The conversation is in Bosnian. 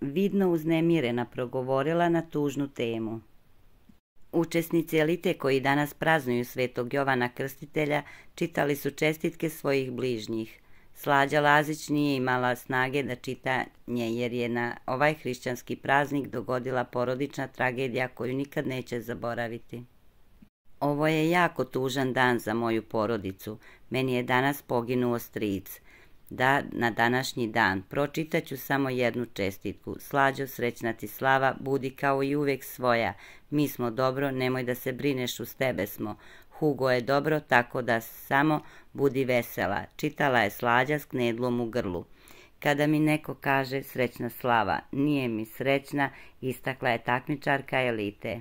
vidno uznemirena progovorila na tužnu temu. Učesnici elite koji danas praznuju svetog Jovana Krstitelja čitali su čestitke svojih bližnjih. Slađa Lazić nije imala snage da čita nje jer je na ovaj hrišćanski praznik dogodila porodična tragedija koju nikad neće zaboraviti. Ovo je jako tužan dan za moju porodicu. Meni je danas poginuo stric da na današnji dan pročitaću samo jednu čestitku. Slađo, srećna ti slava, budi kao i uvek svoja. Mi smo dobro, nemoj da se brineš, uz tebe smo. Hugo je dobro, tako da samo budi vesela. Čitala je slađa s knedlom u grlu. Kada mi neko kaže srećna slava, nije mi srećna, istakla je takmičarka elite.